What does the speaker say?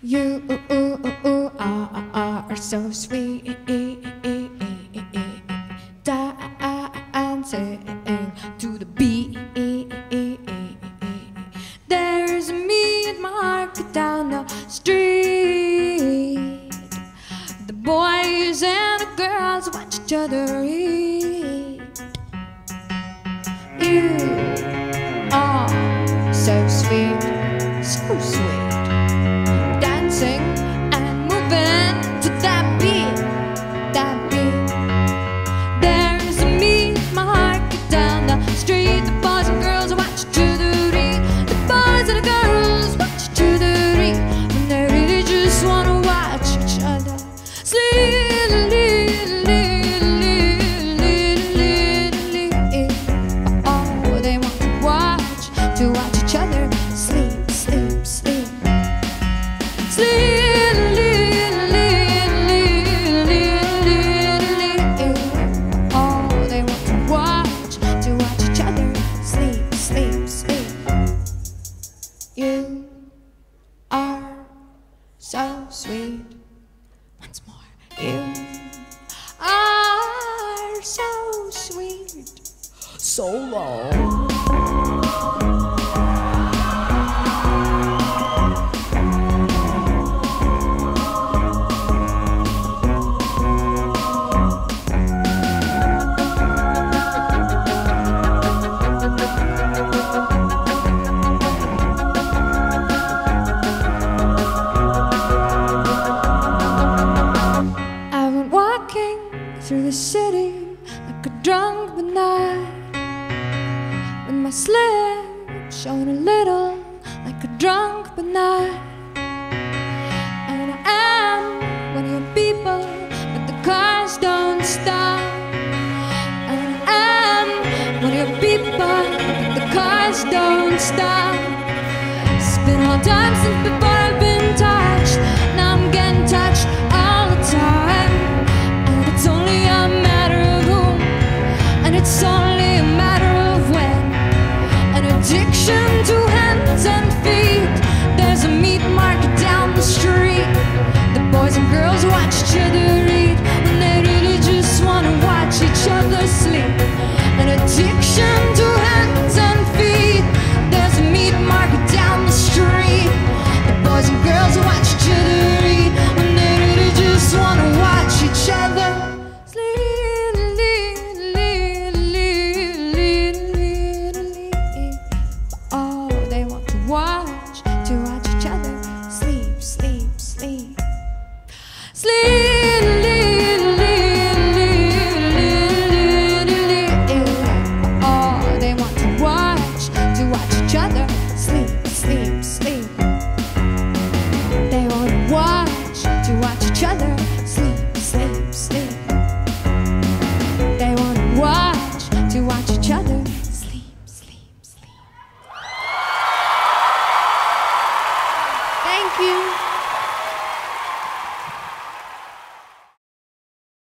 You are so sweet, dancing to the beat. There's down the street. Each other eat. You are so sweet, so sweet dancing and moving to that beat, You are so sweet. Once more, you are so sweet. So long. Through the city like a drunk but night, with my slip showing a little like a drunk but night. And I am one of your people, but the cars don't stop. And I am one of your people, but the cars don't stop. It's been time since before feet. Thank you.